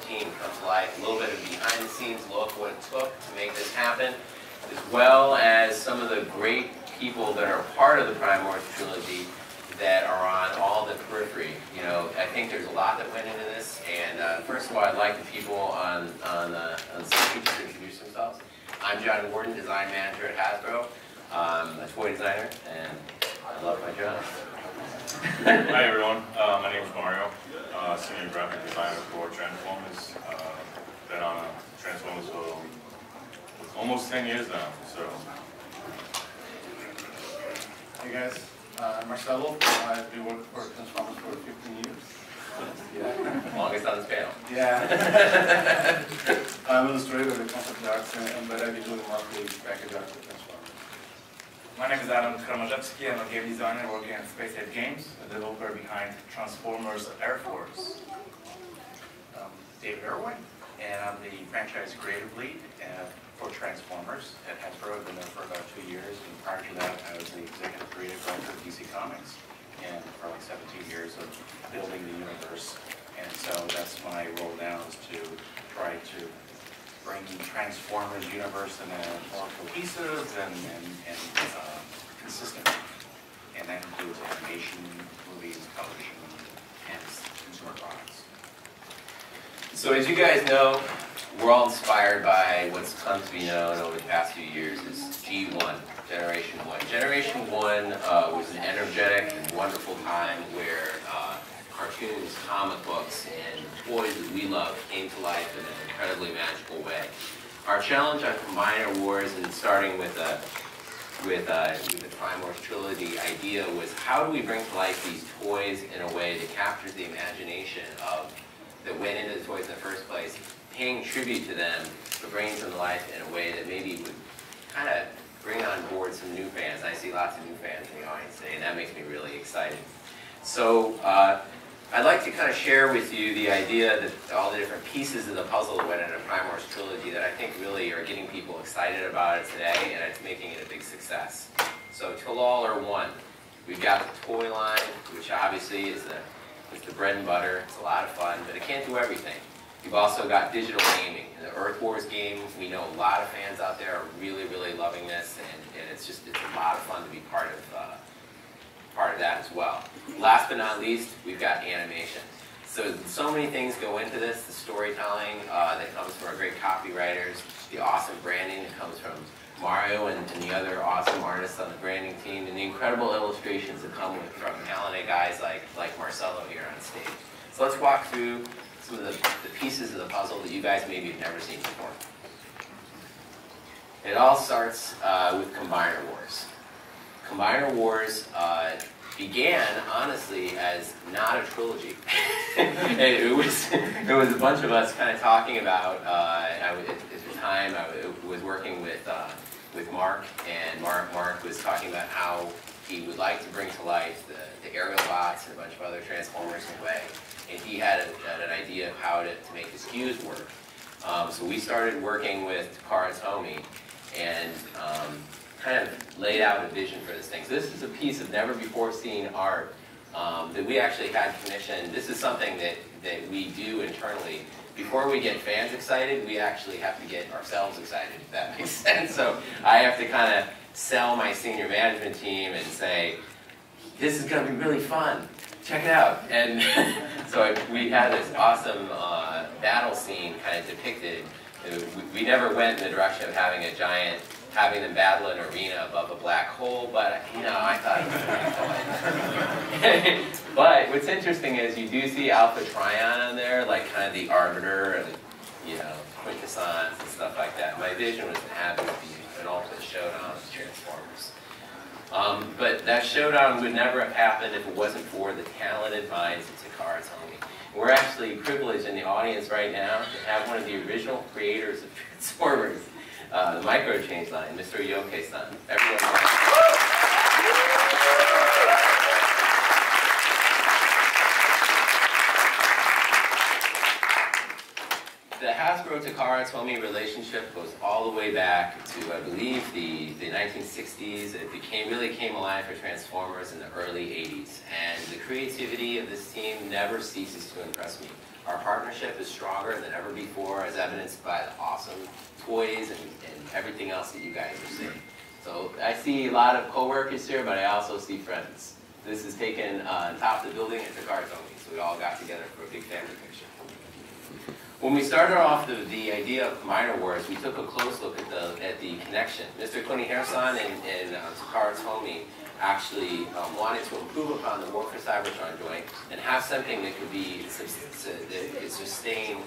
14 come to life, a little bit of behind the scenes look what it took to make this happen, as well as some of the great people that are part of the Prime trilogy that are on all the periphery. You know, I think there's a lot that went into this, and uh, first of all, I'd like the people on, on, uh, on stage to introduce themselves. I'm John Warden, design manager at Hasbro. I'm a toy designer, and I love my job. Hi everyone, uh, my name is Mario, uh, senior graphic designer for Transformers. Uh, been on uh, Transformers for almost 10 years now, so. Hey guys, uh, Marcelo, I've been working for Transformers for 15 years. Yeah. Longest on this panel. Yeah. I'm illustrator of the concept arts, and, but I've been doing mostly package art for Transformers. My name is Adam Kramajewski. I'm a game designer working at Space Ape Games, a developer behind Transformers Earth Wars. Um, Dave Irwin, and I'm the franchise creative lead uh, for Transformers at Hasbro. I've been there for about two years, and prior to that, I was the executive creative director of DC Comics, and for like 17 years of building the universe. And so that's my role now is to try to bring Transformers universe in a more cohesive and, and, and uh, consistent. And that includes animation, movies, television, and consumer products. So as you guys know, we're all inspired by what's come to be known over the past few years as G1, Generation 1. Generation 1 uh, was an energetic and wonderful time where uh, cartoons, comic books, and toys that we love came to life in an incredibly magical way. Our challenge on Combiner Wars, and starting with a with, uh, with the Wars trilogy idea was how do we bring to life these toys in a way that captures the imagination of that went into the toys in the first place, paying tribute to them, but bringing them to life in a way that maybe would kind of bring on board some new fans. I see lots of new fans in the audience today, and that makes me really excited. So uh, I'd like to kind of share with you the idea that all the different pieces of the puzzle that went into Prime Wars trilogy that I think really are getting people excited about it today, and it's making it a big success. So till all are one. We've got the toy line, which obviously is the it's the bread and butter. It's a lot of fun, but it can't do everything. You've also got digital gaming. In the Earth Wars game, we know a lot of fans out there are really, really loving this, and, and it's just it's a lot of fun to be part of uh, part of that as well. Last but not least, we've got animation. So, so many things go into this, the storytelling uh, that comes from our great copywriters, the awesome branding that comes from Mario and, and, the other awesome artists on the branding team, and the incredible illustrations that come with, from talented guys like, like Marcelo here on stage. So let's walk through some of the, the pieces of the puzzle that you guys maybe have never seen before. It all starts uh, with Combiner Wars. Combiner Wars uh, began, honestly, as not a trilogy. it, was, it was a bunch of us kind of talking about, uh, I, at, at, the time I was working with uh, with Mark, and Mark, Mark was talking about how he would like to bring to life the, the aerial bots and a bunch of other transformers in a way. And he had, a, had an idea of how to, to make his SKUs work. Um, so we started working with Takara Tomy and um, kind of laid out a vision for this thing. So this is a piece of never before seen art um, that we actually had commissioned. This is something that, that we do internally before we get fans excited, we actually have to get ourselves excited, if that makes sense. So I have to kind of sell my senior management team and say, this is going to be really fun. Check it out. And so I, we had this awesome uh, battle scene kind of depicted. We, we never went in the direction of having a giant having them battle an arena above a black hole, but you know, I thought it was But what's interesting is you do see Alpha Trion on there, like kind of the arbiter and you know, quintessence and stuff like that. My vision was to have it be an ultimate showdown of Transformers. Um, but that showdown would never have happened if it wasn't for the talented minds of Takara Tomy. We're actually privileged in the audience right now to have one of the original creators of Transformers uh, the micro change line, Mr. Yoke-san. Everyone. The Hasbro Takara Tomy relationship goes all the way back to, I believe, the, the 1960s. It became really came alive for Transformers in the early 80s. And the creativity of this team never ceases to impress me. Our partnership is stronger than ever before, as evidenced by the awesome toys and, and everything else that you guys are seeing. So I see a lot of coworkers here, but I also see friends. This is taken uh, on top of the building at the Garzoni, so we all got together for a big family picture. When we started off the, the idea of Combiner Wars, we took a close look at the, at the connection. Mr. Kuni Hersan and, and uh, Takara Tomy actually um, wanted to improve upon the War for Cybertron joint and have something that could be that could sustain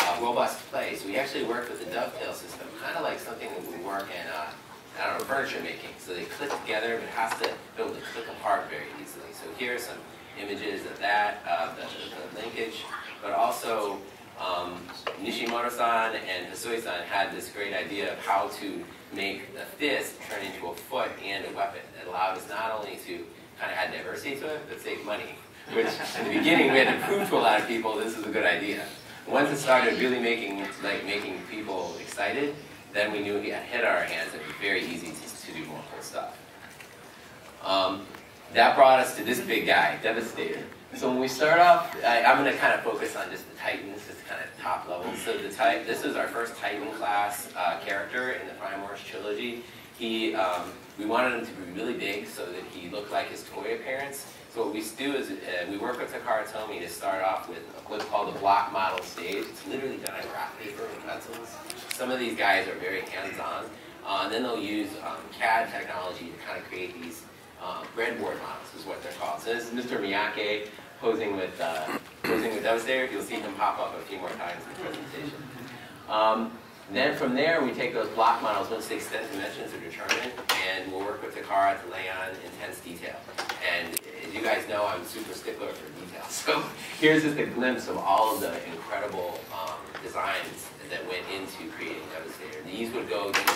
uh, robust play. So we actually worked with the dovetail system, kind of like something that would work in uh, I don't know, furniture making. So they click together, but it has to be able to click apart very easily. So here are some images of that, uh, the, the, linkage, but also um, Nishimoto-san and Hisui-san had this great idea of how to make the fist turn into a foot and a weapon. That allowed us not only to kind of add diversity to it, but save money. Which, in the beginning, we had to prove to a lot of people this is a good idea. Once it started really making, like, making people excited, then we knew we had hit our hands. It was very easy to, to do more cool stuff. Um, that brought us to this big guy, Devastator. So when we start off, I, am going to kind of focus on just the Titans, just kind of top level. So the type, this is our first Titan class uh, character in the Prime Wars trilogy. He, um, we wanted him to be really big so that he looked like his toy appearance. So what we do is uh, we work with Takara Tomy to start off with what's called a block model stage. It's literally done on graph paper and pencils. Some of these guys are very hands-on. Uh, and then they'll use um, CAD technology to kind of create these um, breadboard models is what they're called. So this is Mr. Miyake posing with, uh, posing with Devastator. You'll see him pop up a few more times in the presentation. Um, then from there, we take those block models once the extent dimensions are determined, and we'll work with Takara to lay on intense detail. And as you guys know, I'm super stickler for detail. So here's just a glimpse of all of the incredible um, designs that went into creating Devastator. These would go to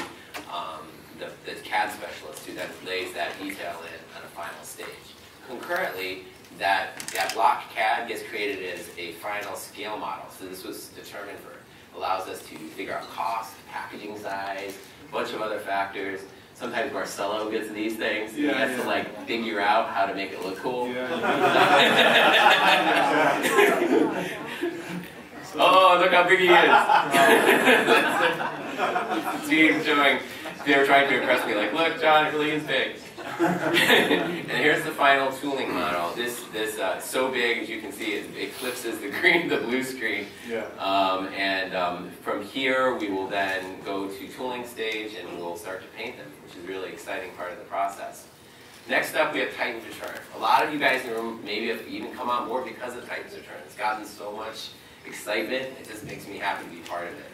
um, the, the CAD specialist who then lays that detail in on a final stage. Concurrently, that, that block CAD gets created as a final scale model. So this was determined for, allows us to figure out cost, packaging size, a bunch of other factors. Sometimes Marcelo gets these things. Yeah, he has yeah. to like figure out how to make it look cool. Yeah, oh, look how big he is. See, showing they were trying to impress me, like, look, John, it really is big. and here's the final tooling model. This this uh, so big, as you can see, it eclipses the green, the blue screen. Yeah. Um, and um, from here, we will then go to tooling stage, and we'll start to paint them, which is a really exciting part of the process. Next up, we have Titan's Return. A lot of you guys in the room maybe have even come on board because of Titan's Return. It's gotten so much excitement. It just makes me happy to be part of it.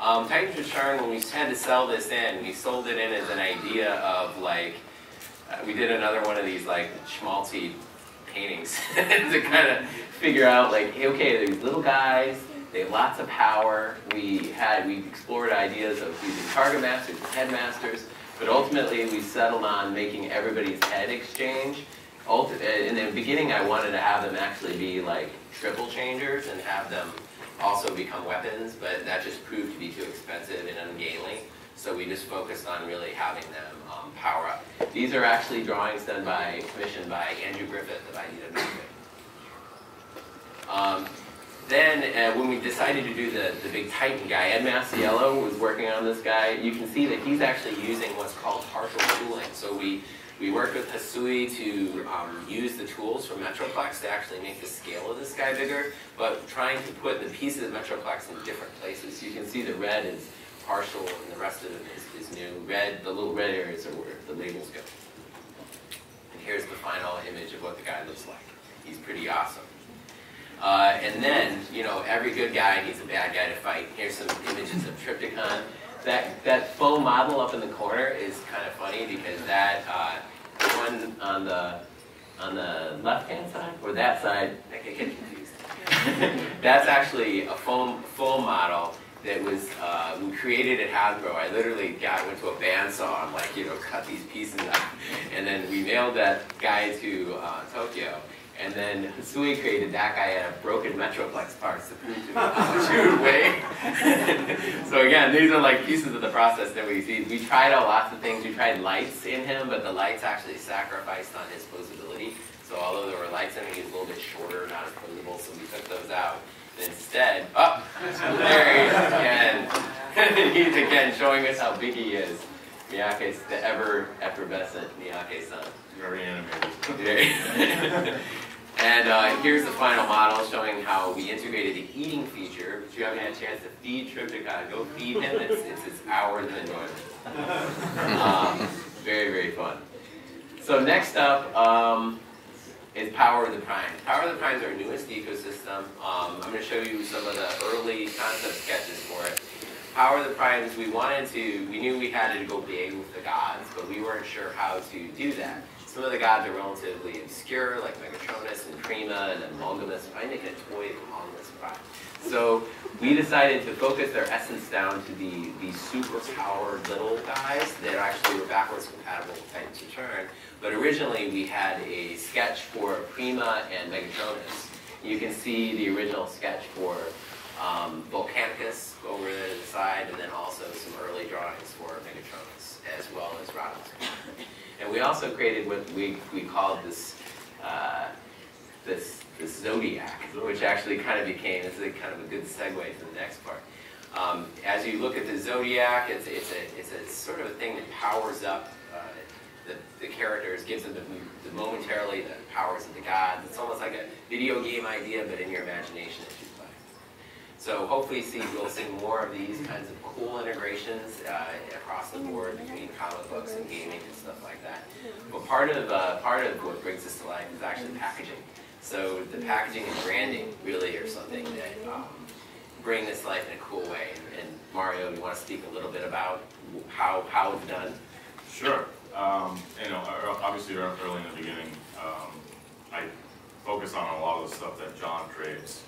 Um, Titans Return, when we had to sell this in, we sold it in as an idea of like, uh, we did another one of these like schmaltzy paintings to kind of figure out like, hey, okay, these little guys, they have lots of power. We had, we explored ideas of using target masters and headmasters, but ultimately we settled on making everybody's head exchange. Uh, in the beginning, I wanted to have them actually be like triple changers and have them also become weapons, but that just proved to be too expensive and ungainly. So we just focused on really having them um, power up. These are actually drawings done by, commissioned by Andrew Griffith of IDW. Um, then uh, when we decided to do the, the big Titan guy, Ed Masiello was working on this guy. You can see that he's actually using what's called partial tooling. So we we worked with Hisui to um, use the tools from Metroplex to actually make the scale of this guy bigger, but trying to put the pieces of Metroplex in different places. You can see the red is partial and the rest of it is, is new. Red, the little red areas are where the labels go. And here's the final image of what the guy looks like. He's pretty awesome. Uh, and then, you know, every good guy needs a bad guy to fight. Here's some images of Trypticon that, that faux model up in the corner is kind of funny because that, uh, one on the, on the left-hand side, or that side, I get confused. That's actually a foam, foam model that was, uh, created at Hasbro. I literally got, went to a bandsaw and like, you know, cut these pieces up. And then we mailed that guy to uh, Tokyo. And then Hisui created that guy had a broken Metroplex parts to prove to me how much he would weigh. so again, these are like pieces of the process that we see. We tried a lots of things. We tried lights in him, but the lights actually sacrificed on his posability. So although there were lights in him, he was a little bit shorter, not as visible, so we took those out. And instead, oh, there he is again. He's again showing us how big he is. Miyake's the ever effervescent Miyake-san. Very animated. And uh, here's the final model showing how we integrated the eating feature. If you haven't had a chance to feed Trypticon, go feed him. It's, it's his hours of enjoyment. Um, very, very fun. So next up um, is Power of the Primes. Power of the Primes are our newest ecosystem. Um, I'm going to show you some of the early concept sketches for it. Power of the Primes, we wanted to, we knew we had to go big with the gods, but we weren't sure how to do that. Some of the gods are relatively obscure, like Megatronus and Prima and Amalgamus. Make a toy of Amalgamus Prime. So we decided to focus their essence down to the, the super powered little guys that actually were backwards compatible with Titans Return. But originally we had a sketch for Prima and Megatronus. You can see the original sketch for um, Volcanicus over the side, and then also some early drawings for Megatronus, as well as Rodimus. And we also created what we, we called this, uh, this, this zodiac, which actually kind of became, this is a kind of a good segue to the next part. Um, as you look at the zodiac, it's, it's, a, it's a sort of a thing that powers up uh, the, the characters, gives them the, the momentarily the powers of the gods. It's almost like a video game idea, but in your imagination. So hopefully see, we'll see more of these kinds of cool integrations uh, across the board between comic books and gaming and stuff like that. But part of, uh, part of what brings this to life is actually packaging. So the packaging and branding really are something that um, bring this life in a cool way. And Mario, you want to speak a little bit about how, how it's done? Sure. Um, you know, obviously ear- early in the beginning, um, I focus on a lot of the stuff that John creates,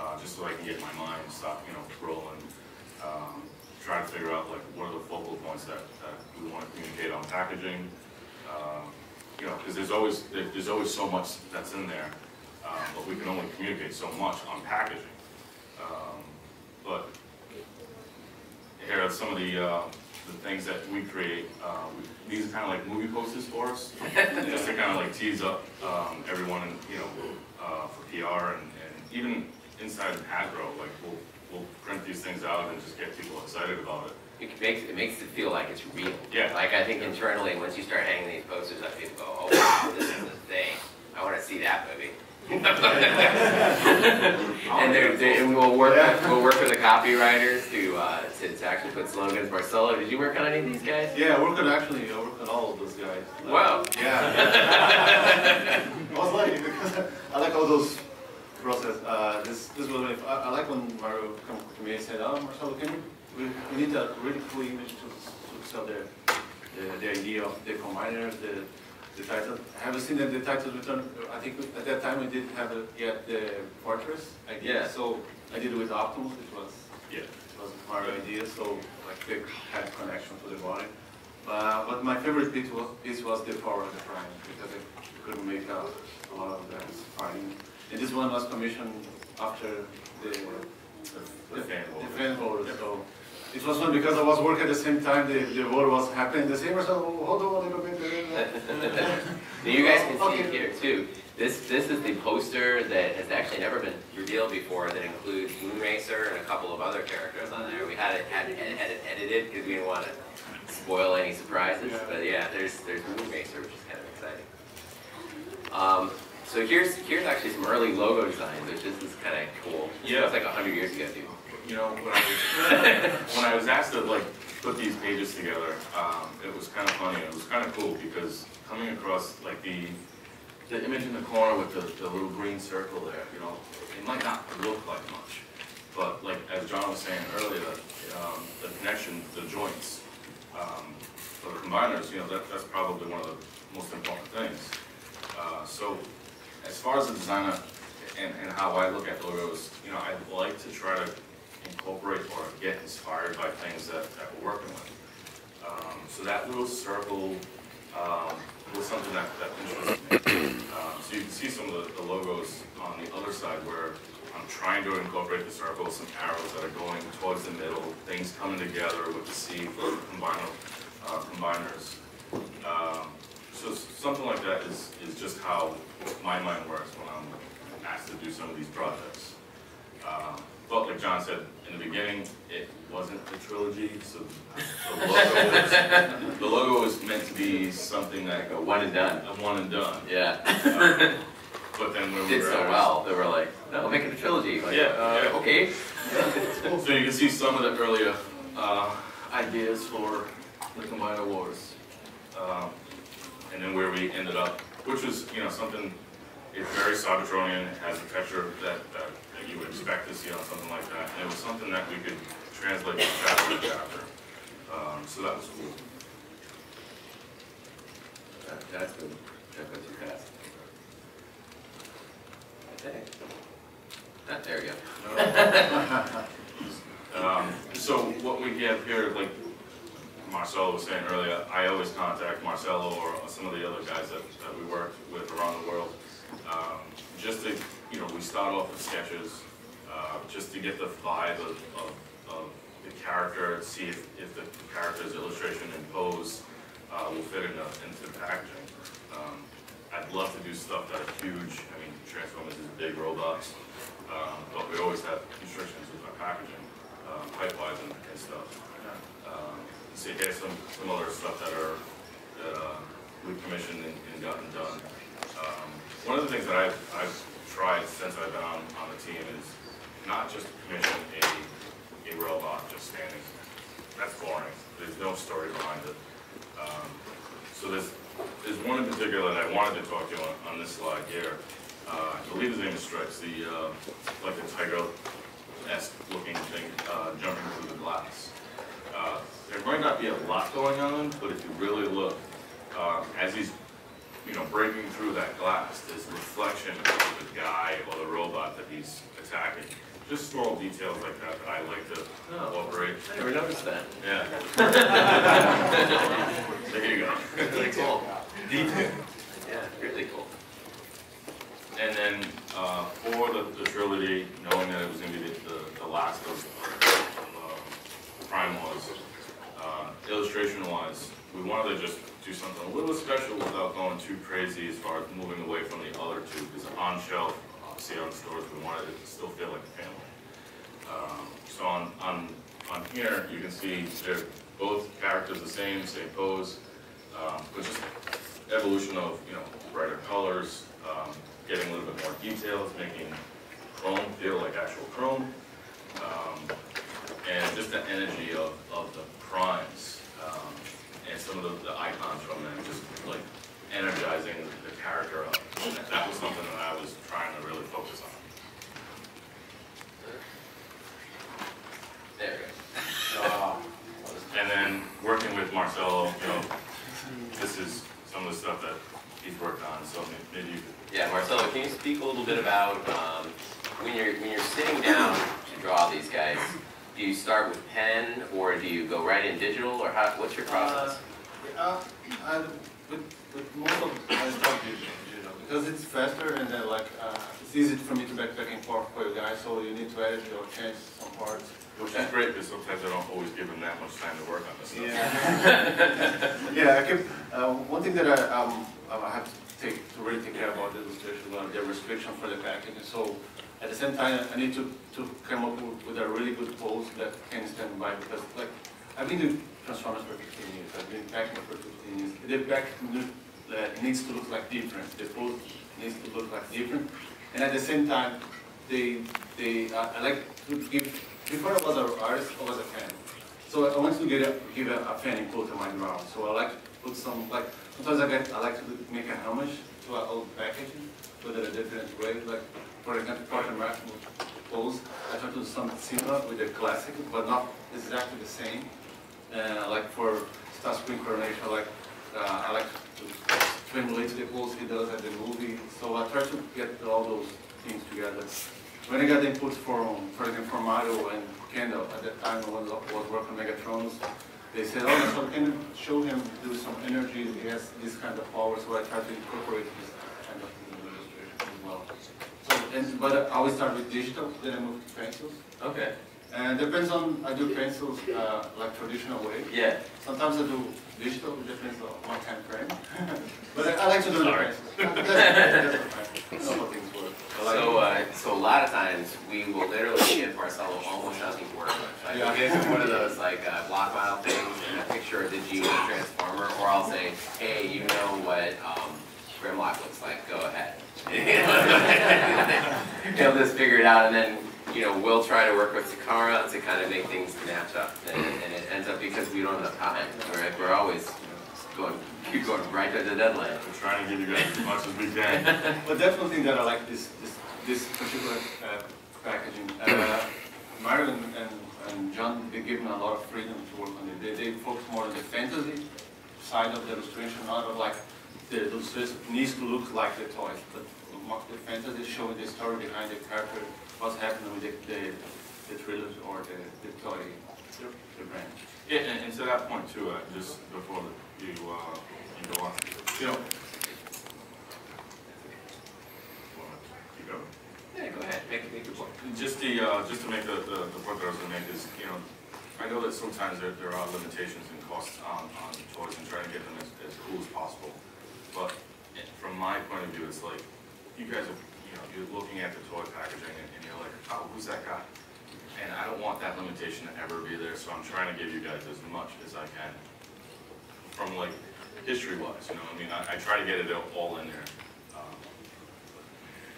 uh, just so I can get my mind stop, you know, rolling. Um, try to figure out like what are the focal points that, that we want to communicate on packaging. Um, you know, because there's always, there's always so much that's in there, um, but we can only communicate so much on packaging. Um, But here are some of the, uh, the things that we create. Uh, These are kind of like movie posters for us, just to kind of like tease up um, everyone, and you know, uh, for PR and, and even inside of Hasbro, like we'll, we'll print these things out and just get people excited about it. It makes, it makes it feel like it's real. Yeah. Like, I think internally, once you start hanging these posters up, people go, oh, wow, this is a thing. I want to see that movie. And they're, they and we'll work, we'll work with the copywriters to, uh, to, to actually put slogans. Marcelo, did you work on any of these guys? Yeah, I work on actually, I work on all of those guys. Wow. Yeah. I was lucky because I like all those process. Uh, this this was really, I, I like when Mario come to me and said, "Oh, Marcelo, can we, we, we need a really cool image to, to sell the, the the idea of the combiners, the the title. I haven't seen the, the titles return. I think at that time we didn't have it yet the Fortress idea. Yeah. So I did it with Optimus. It was Yeah. it was Mario idea. So like they had connection to the body. Uh, but my favorite piece was, piece was the power of the prime because I couldn't make a, a lot of them fighting. And this one was commissioned after the, The fan the fan vote. So it was fun because I was working at the same time the, the vote was happening. The same so oh, hold on a little bit. Uh, uh, uh, now, you guys can see Okay. it here too. This, this is the poster that has actually never been revealed before that includes Moonracer and a couple of other characters on there. We had it, had, it- had it edited because we didn't want to spoil any surprises. Yeah. But yeah, there's, there's Moonracer, which is kind of exciting. Um, so here's, here's actually some early logo designs, which this is kind of cool. Yeah. It's like a hundred years ago, dude. You know, when I was, when I was asked to like put these pages together, um, it was kind of funny. It was kind of cool because coming across like the the image in the corner with the, the little green circle there, you know, it might not look like much, but like as John was saying earlier, um, the connection, the joints, um, for the combiners, you know, that, that's probably one of the most important things. Uh, so as far as the designer and, and how I look at logos, you know, I like to try to incorporate or get inspired by things that, that we're working with. Um, so that little circle, um, was something that, that interested me. Um, so you can see some of the, the logos on the other side where I'm trying to incorporate the circles, some arrows that are going towards the middle, things coming together with the C for combiner, uh, combiners. So something like that is, is just how my mind works when I'm asked to do some of these projects. Um, But like John said in the beginning, it wasn't a trilogy, so the logo was, the logo was meant to be something like Go one and done. a one and done. Yeah. Um, But then when we Did so asked- well. They were like, no, make it a trilogy. Like, Yeah, uh, yeah. Okay. So you can see some of the earlier uh, ideas for the Combiner Wars. Um, And then where we ended up, which was, you know, something, it's very Cybertronian, it has a texture that, that that you would expect to see on something like that. And it was something that we could translate from chapter to chapter. Um, So that was cool. That- That's good. That goes too fast. Okay. Ah, There we go. Um, So what we have here, like Marcelo was saying earlier, I always contact Marcelo or some of the other guys that, that we work with around the world. um, Just to, you know, we start off with sketches, uh, just to get the vibe of, of, of the character, see if, if the character's illustration and pose uh, will fit into, into the packaging. Um, I'd love to do stuff that are huge, I mean, Transformers is big robots, um, but we always have restrictions with our packaging, um, height-wise and, and stuff. Um, So here's some, some other stuff that are, that, uh, we commissioned and, and gotten done. Um, One of the things that I've, I've tried since I've been on, on the team is not just to commission a, a robot just standing. That's boring, there's no story behind it. Um, So there's, there's one in particular that I wanted to talk to you on, on this slide here. Uh, I believe his name is Strix, the, uh, like a tiger-esque looking thing, uh, jumping through the glass. Uh, There might not be a lot going on, but if you really look, uh, as he's, you know, breaking through that glass, there's a reflection of the guy or the robot that he's attacking. Just small details like that that I like to Oh, incorporate. I never noticed that. Yeah. There you go. Really cool. Detail. Yeah, really cool. And then, uh, for the, the trilogy, knowing that it was gonna be the, the, the last of, um, Prime Wars. uh, illustration wise, we wanted to just do something a little special without going too crazy as far as moving away from the other two, because on shelf, obviously on stores, we wanted it to still feel like a family. Um, So on, on, on here, you can see they're both characters the same, same pose, um, but just evolution of, you know, brighter colors, um, getting a little bit more details, making chrome feel like actual chrome. um, And just the energy of, of the primes, um, and some of the, the icons from them, just like energizing the character up. And that- That was something that I was trying to really focus on. There we go. Oh, And then working with Marcelo, you know, this is some of the stuff that he's worked on, so maybe you could Yeah, Marcelo, can you speak a little bit about, um, when you're, when you're sitting down to draw these guys, do you start with pen, or do you go right in digital, or how, what's your process? Uh, I, with, with most of, I start digital, because it's faster and then like, uh, it's easy for me to back, back and forth for you guys, so you need to edit or change some parts. Which is great, because sometimes I don't always give them that much time to work on this stuff. Yeah. Yeah, I keep, uh, one thing that I, um, I have to take, to really take care about the illustration, uh, the restriction for the packaging, so at the same time, I need to, to come up with, with a really good pose that can stand by, because like, I've been doing Transformers for fifteen years, I've been packing for fifteen years, the pack uh, needs to look like different, the pose needs to look like different, and at the same time, they, they, uh, I like to give, before I was an artist, I was a fan. So I want to get a, give a, a fan quote to my drawing. So I like to put some, like, sometimes I get, I like to make a homage to our old packaging, but in a different way. Like, for example, Portrait Martin pose, I try to do something similar with the classic, but not exactly the same. Uh, like for Star Starscream Coronation, like, uh, I like to, emulate the pose he does at the movie. So I try to get all those things together. When I got the input from, for example, from Mario and Kendall, at that time I was working on Megatrons, they said, oh, so can show him, do some energy, he has this kind of power, so I tried to incorporate this kind of thing in the illustration as well. So, and, but I always start with digital, then I move to pencils. Okay, And depends on, I do pencils uh, like traditional way. Yeah. Sometimes I do digital, it depends on what of frame. But I I like to do the pencils. That's- that's fine. I know how things work. Like So, uh, so a lot of times, we will literally give Marcelo almost nothing to work with. Like, we'll give him one of those, like, uh, block model things, and a picture of the G1 Transformer, or I'll say, hey, you know what, um, Grimlock looks like, go ahead. He'll just figure it out, and then, you know, we'll try to work with Takara to kind of make things match up, and, and it ends up because we don't have time, we're, we're always going, keep going right to the deadline. We're trying to give you guys as much as we can. But that's one thing that I like this, this, this particular uh, packaging. Uh, Mario and, and, and John, they give me a lot of freedom to work on it. They, they focus more on the fantasy side of the illustration, not of like, the needs to look like the toys, but more the fantasy is showing the story behind the character, what's happening with the, the, the thrillers or the, the toy, the brand. Yeah, and, and to that point too, uh, just before you, uh, you go on, you know. Going? Yeah, go ahead, make, make your point. Just the, uh, just to make the, the, the point that I was gonna make is, you know, I know that sometimes there, there are limitations and costs on, on toys and trying to get them as, as cool as possible. But from my point of view, it's like, you guys are, you know, you're looking at the toy packaging and, and you're like, oh, who's that guy? And I don't want that limitation to ever be there, so I'm trying to give you guys as much as I can. From like, history wise, you know, I mean, I, I try to get it all in there.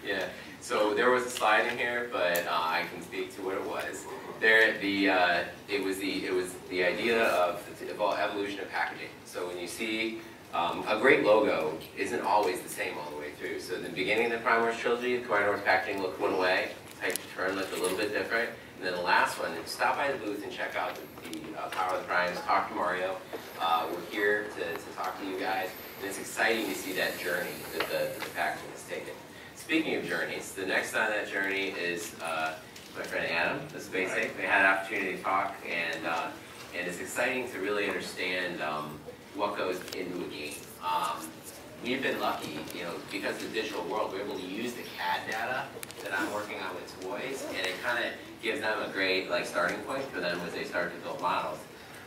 Yeah, so there was a slide in here, but uh, I can speak to what it was. There, the, uh, it was the, it was the idea of evol- evolution of packaging. So when you see, um, a great logo isn't always the same all the way through. So in the beginning of the Prime Wars trilogy, the Prime Wars packaging looked one way, Type Turn looked a little bit different. And then the last one, stop by the booth and check out the, the uh, Power of the Primes, talk to Mario. Uh, we're here to, to talk to you guys, and it's exciting to see that journey that the, that the packaging has taken. Speaking of journeys, the next on that journey is uh, my friend Adam, the space ape. We had an opportunity to talk, and uh, and it's exciting to really understand um, what goes into a game. Um, we've been lucky, you know, because of the digital world, we're able to use the CAD data that I'm working on with toys, and it kind of gives them a great like starting point for them as they start to build models.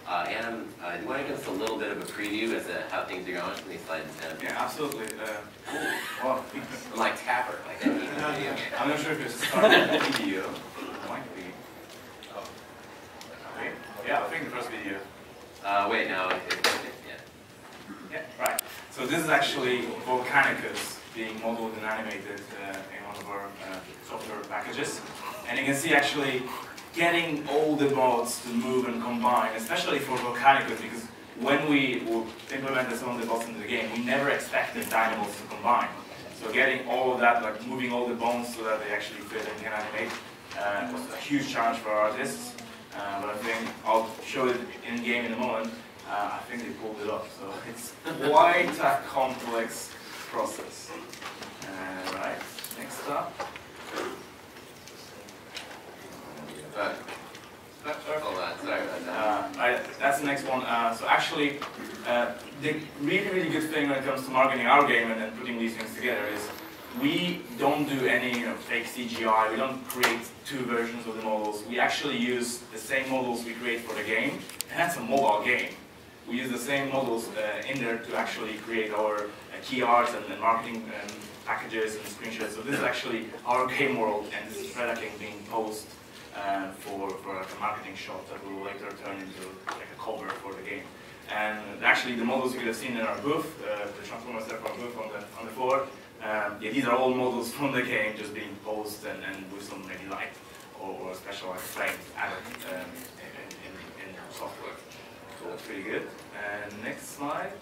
Uh, Adam, uh, do you want to give us a little bit of a preview as to how things are going from these slides? Adam? Yeah, absolutely. Uh, wow. I'm like Tapper, like that means video. I'm not sure if it's starting the video. It might be. Oh. Yeah, I think the first video. Uh, wait, no, it, it, yeah. Right. So this is actually Volcanicus being modeled and animated uh, in one of our uh, software packages. And you can see actually getting all the mods to move and combine, especially for Volcanicus, because when we implemented some of the bots into the game, we never expected Dinobots to combine. So getting all of that, like moving all the bones so that they actually fit and can animate, uh, was a huge challenge for our artists. Uh, but I think I'll show it in game in a moment. Uh, I think they pulled it off, so it's quite a complex process. Uh, right, next up. Uh, hold on, sorry about that. Uh, I, that's the next one. Uh, so actually, uh, the really, really good thing when it comes to marketing our game and then putting these things together is we don't do any you know, fake CGI. We don't create two versions of the models. We actually use the same models we create for the game, and that's a mobile game. We use the same models uh, in there to actually create our uh, key arts and, and marketing um, packages and screenshots. So this is actually our game world, and this is Predaking being posed uh, for, for a marketing shot that will later turn into like a cover for the game. And actually, the models you could have seen in our booth, uh, the Transformers our booth on the, on the floor, um, yeah, these are all models from the game just being posed and, and with some maybe light or, or special like frame added um, in, in, in software. So that's pretty good. And next slide.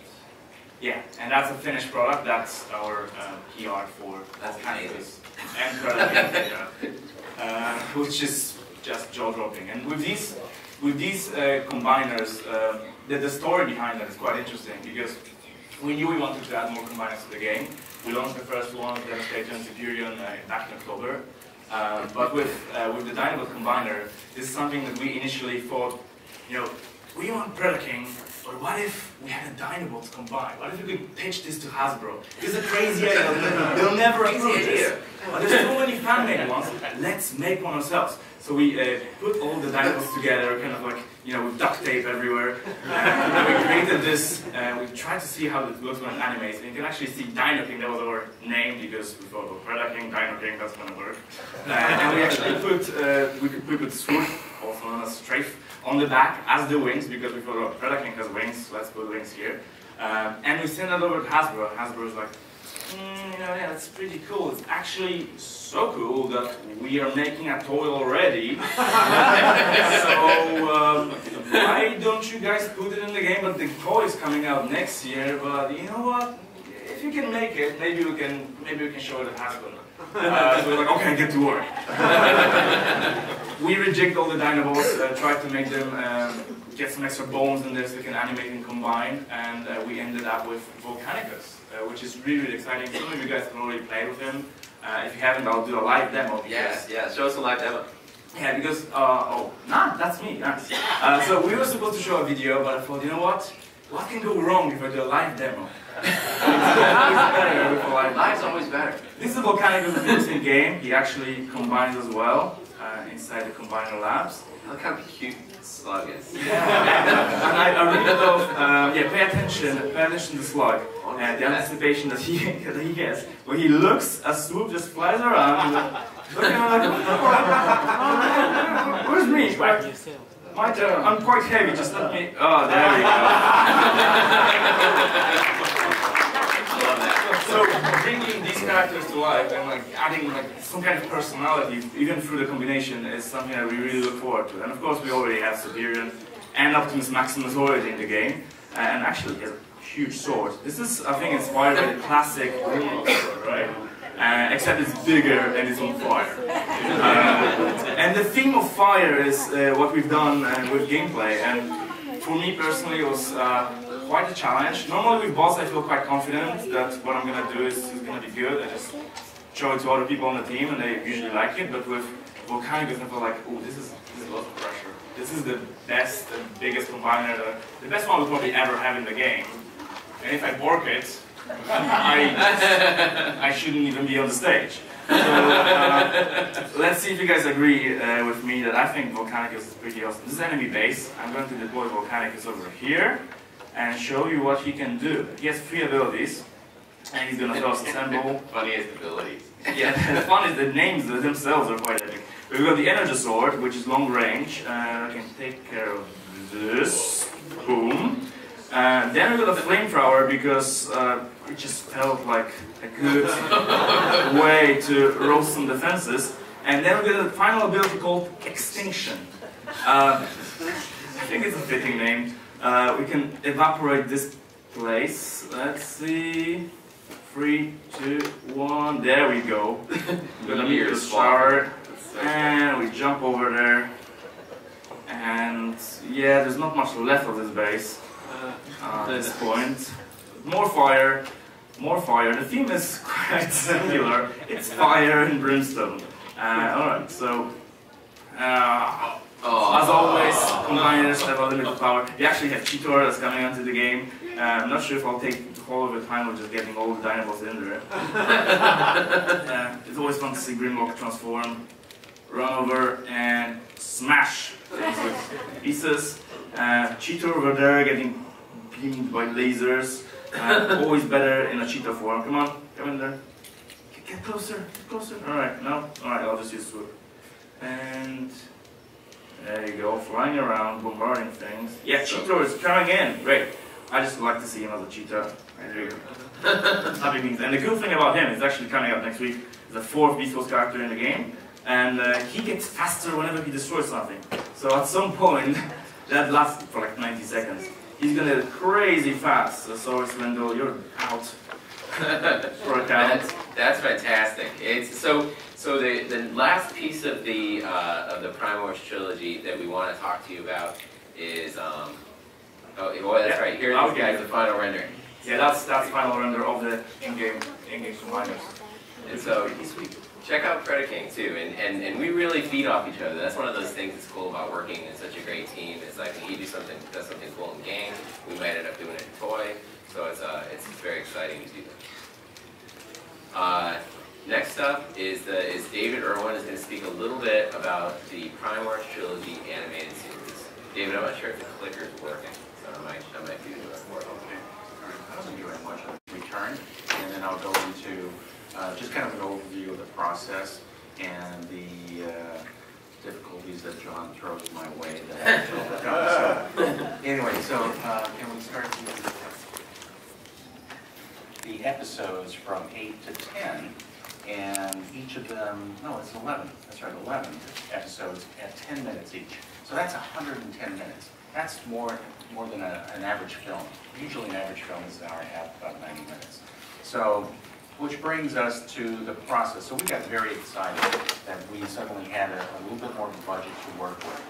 Yeah, and that's a finished product. That's our um, key art for That's Canvas and Predator, yeah. uh, which is just jaw-dropping. And with these, with these uh, combiners, um, the, the story behind that is quite interesting because we knew we wanted to add more combiners to the game. We launched the first one, Devastator and Superion, uh, back in October. Uh, but with, uh, with the Dinobot combiner, this is something that we initially thought, you know, we want Predaking, but what if we had a Dinobot combined? What if we could pitch this to Hasbro? This is a crazy idea. They'll, never approve this. But there's so many fan-made ones. let's make one ourselves. So we uh, put all the Dinobots together, kind of like, you know, with duct tape everywhere. And we created this, uh, we tried to see how it looks when it animates. And you can actually see Dino King, that was our name because we thought, well, Predator King, Dino King, that's gonna work. Uh, and we actually put, uh, we, we put Swoop, also known as Strafe, on the back as the wings because we thought, oh, Predator King has wings, let's put wings here. Um, and we sent it over to Hasbro. Hasbro's like, mm, you know, yeah, that's pretty cool. It's actually so cool that we are making a toy already. so um, why don't you guys put it in the game? But the toy is coming out next year. But you know what? If you can make it, maybe we can maybe we can show it at Hasbro. Uh, so we're like, okay, get to work. we reject all the Dinobots, uh, tried to make them um, get some extra bones in there so we can animate and combine, and uh, we ended up with Volcanicus, uh, which is really, really exciting. Some of you guys can already play with him. Uh, if you haven't, I'll do a live demo. Yes, yeah, show us a live demo. yeah, because, uh, oh, nah, that's me, nice. Uh, so we were supposed to show a video, but I thought, you know what? What can go wrong if I do a live demo? it's better a live Live's always better. this is Volcanicus' interesting game. He actually combines as well uh, inside the Combiner Labs. Look how cute this slug is. and I, I really love, um, yeah, pay attention, pay attention to the Slug. And the anticipation that he, that he gets. When he looks, a swoop just flies around. And like, looking like, where's me? My, my turn. I'm quite heavy, just let me, oh, there we go. So bringing these characters to life and like adding like some kind of personality, even through the combination, is something that we really look forward to. And of course, we already have Superion and Optimus Maximus already in the game, and actually has a huge sword. This is, I think, inspired by the classic Grimlock sword, right? Uh, except it's bigger and it's on fire. Uh, and the theme of fire is uh, what we've done uh, with gameplay, and for me personally, it was uh, quite a challenge. Normally with boss, I feel quite confident that what I'm gonna do is, is gonna be good. I just show it to other people on the team, and they usually like it. But with Volcanicus, I feel like, oh, this is this is a lot of pressure. This is the best and biggest combiner, the, the best one we'll probably ever have in the game. And if I work it, I I shouldn't even be on the stage. So uh, let's see if you guys agree uh, with me that I think Volcanicus is pretty awesome. This is enemy base. I'm going to deploy Volcanicus over here and show you what he can do. He has three abilities, and he's gonna first assemble. Funniest abilities. Yeah, the fun is the names themselves are quite epic. We've got the Energy Sword, which is long range. Uh, I can take care of this. Boom. Uh, then we got a flamethrower because uh, it just felt like a good way to roast some defenses. And then we've got the final ability called Extinction. Uh, I think it's a fitting name. Uh, we can evaporate this place. Let's see. Three, two, one. There we go. We're gonna meet the shower. And we jump over there. And yeah, there's not much left of this base uh, at this point. More fire, more fire. The theme is quite similar. It's fire and brimstone. Uh, Alright, so uh, Oh, as always, combiners have a limited power. We actually have Cheetor that's coming onto the game. Uh, I'm not sure if I'll take the whole of the time of just getting all the Dinobots in there. uh, it's always fun to see Grimlock transform, run over, and smash things with pieces. Uh, Cheetor over there getting beamed by lasers. Uh, always better in a cheetah form. Come on, come in there. Get, get closer, get closer. Alright, no? Alright, I'll just use swoop. And there you go, flying around, bombarding things. Yeah, Cheetor is coming in. Great. I just like to see him as a cheetah. Right, there. Happy beans. And the cool thing about him is actually coming up next week. He's the fourth Beast Wars character in the game. And uh, he gets faster whenever he destroys something. So at some point, that lasts for like 90 seconds. He's gonna get crazy fast. So sorry, Swindle, you're out. for a count. That's, that's fantastic. It's so so the, the last piece of the uh, of the Prime trilogy that we want to talk to you about is um oh well that's Yeah, right here I'll these give guys the final rendering Yeah, that's that's final render of the in-game in-game combiners. and so check out Predator King too and, and and we really feed off each other that's one of those things that's cool about working in such a great team it's like when you do something does something cool in game we might end up doing it in toy so it's uh it's very exciting to do that. Uh, Next up is the, is David Irwin is gonna speak a little bit about the Prime Wars Trilogy animated series. David, I'm not sure if the clicker's working, so I might, I might be do the report. Okay, all right. I was enjoying watching it return, and then I'll go into uh, just kind of an overview of the process and the uh, difficulties that John throws my way that I have to overcome. So, Anyway, so uh, can we start the episodes from eight to 10? And each of them, no, it's 11, that's right, 11 episodes at 10 minutes each. So that's 110 minutes. That's more, more than a- an average film. Usually an average film is an hour and a half, about 90 minutes. So, which brings us to the process. So we got very excited that we suddenly had a a little bit more of a budget to work with.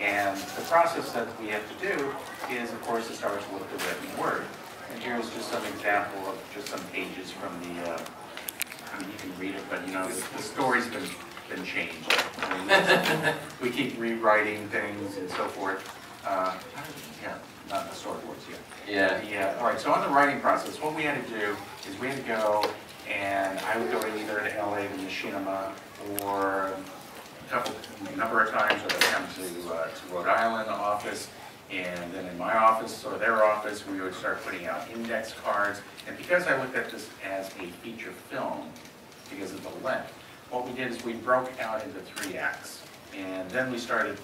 And the process that we have to do is, of course, it starts with the written word. And here's just some example of just some pages from the, uh, you can read it, but you know, the the story's been, been changed. I mean, We keep rewriting things and so forth. Uh, Yeah, not the storyboards yet. Yeah, Yeah, all right, so on the writing process, what we had to do is we had to go, and I would go either to LA to Machinima, or a couple, a number of times, I would come to, uh, to Rhode Island office, and then in my office or their office, we would start putting out index cards. And because I looked at this as a feature film, because of the length, what we did is we broke out into three acts. And then we started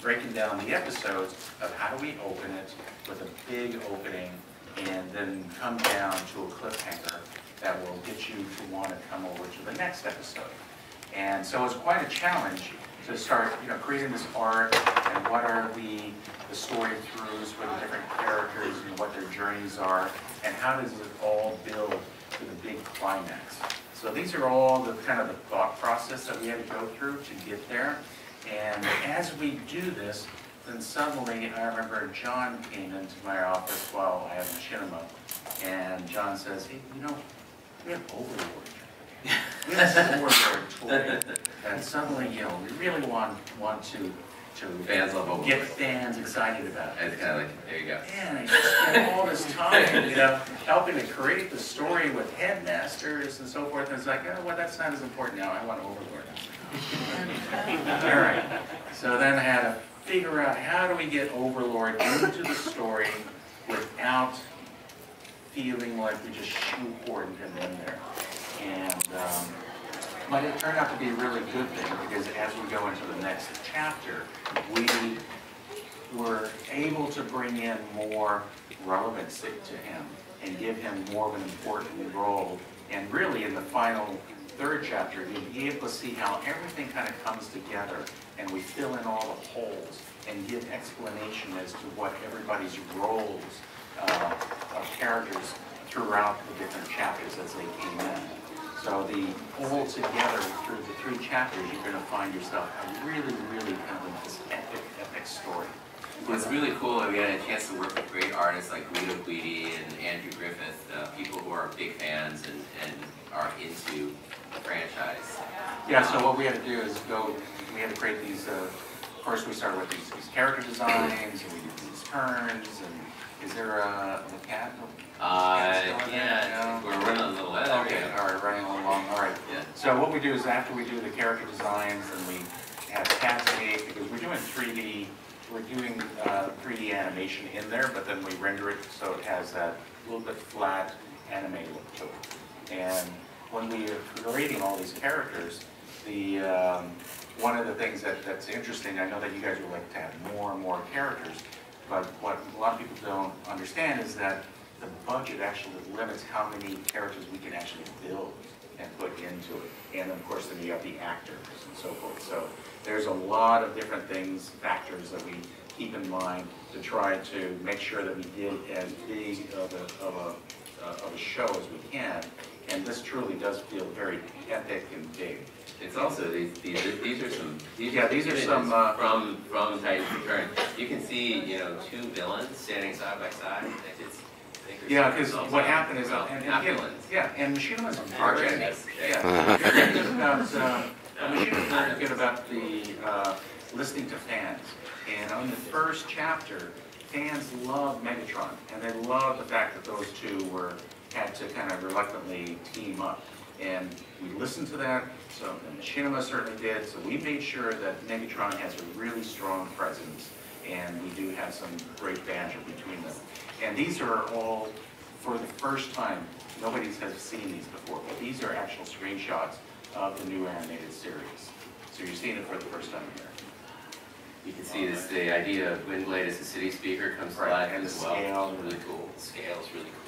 breaking down the episodes of how do we open it with a big opening and then come down to a cliffhanger that will get you to want to come over to the next episode. And so it's quite a challenge to start, you know, creating this arc and what are the, the story throughs for the different characters and what their journeys are and how does it all build to the big climax. So these are all the kind of the thought process that we had to go through to get there. And as we do this, then suddenly, I remember John came into my office while I had machinima, and John says, hey, you know, we have Overlord. We have Overlord toy. And suddenly, you know, we really want, want to, to Fans love Overlord. get fans excited about it. it's kind of like, there you go. Man, I just spent all this time, you know, helping to create the story with headmasters and so forth, and it's like, oh, well, that's not as important now, I want Overlord. All right, so then I had to figure out how do we get Overlord into the story without feeling like we just shoehorned him in there. And, um, but it turned out to be a really good thing, because as we go into the next chapter, we were able to bring in more relevancy to him and give him more of an important role. And really, in the final third chapter, you'll be able to see how everything kind of comes together and we fill in all the holes and give explanation as to what everybody's roles uh, of characters throughout the different chapters as they came in. So the whole together through the three chapters, you're going to find yourself a really, really kind of this epic, epic story. What's really cool, we had a chance to work with great artists like Guido Guidi and Andrew Griffith, uh, people who are big fans and, and are into the franchise. Yeah, so what we had to do is go, we had to create these, uh, first we started with these, these character designs, and we did these turns, and is there a, cat? Uh, Cat's still in there? yeah, we're running a little, uh, Okay, all right, running a little along, all right. Yeah. So what we do is after we do the character designs, and we have cascade, because we're doing 3D, we're doing uh, 3D animation in there, but then we render it so it has that little bit flat anime look to it. And when we are creating all these characters, the, um, one of the things that, that's interesting, I know that you guys would like to have more and more characters, but what a lot of people don't understand is that the budget actually limits how many characters we can actually build and put into it. And of course, then you have the actors and so forth. So there's a lot of different things, factors that we keep in mind to try to make sure that we get as big of a, of a, uh, of a show as we can. And this truly does feel very epic and big. It's also, these, these, these are some, these Yeah, are these are some, uh, from, from Titans Return. You can see, you know, two villains standing side by side. It's- I think there's Yeah, because what happened is, well, and, not and again, villains. yeah, and Machinima's Arch very, enemies. yeah, very good about, uh, Machinima's very good about the, uh, listening to fans. And on the first chapter, fans love Megatron, and they love the fact that those two were, had to kind of reluctantly team up. And we listened to that, so, and Machinima certainly did, so we made sure that Megatron has a really strong presence, and we do have some great banter between them. And these are all, for the first time, nobody has seen these before, but these are actual screenshots of the new animated series. So you're seeing it for the first time here. You can see this, the idea of Windblade as a city speaker comes Right, life and the as well. scale. Really cool, the scale's really cool.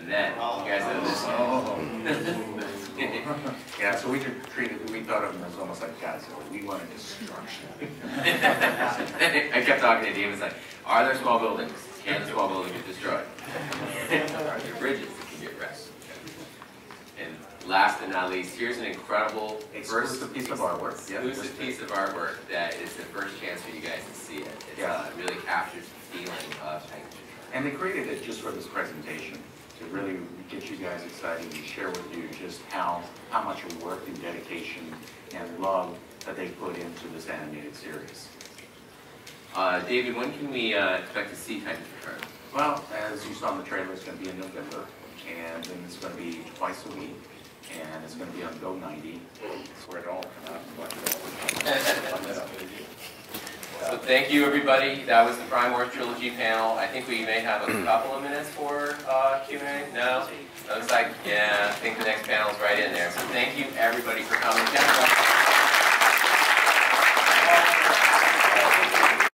And then, you guys know this. Yeah, so we just treated, we thought of them as almost like Godzilla, we wanted destruction. I kept talking to Dave, it's like, are there small buildings? Can the small buildings be destroyed? Are there bridges that can get wrecked? And last but not least, here's an incredible first. Piece of artwork, yeah. Exclusive piece of artwork that is the first chance for you guys to see it. It Yeah. uh, really captures the feeling of And they created it just for this presentation, to really get you guys excited and share with you just how, how much work and dedication and love that they put into this animated series. Uh, David, when can we uh, expect to see Titan's Return? Well, as you saw in the trailer, it's gonna be in November, and then it's gonna be twice a week, and it's gonna be on Go 90. It's where it all comes out. So thank you, everybody. That was the Prime Wars Trilogy panel. I think we may have a couple of minutes for uh, Q&A. No? I was like, yeah, I think the next panel's right in there. So thank you, everybody, for coming.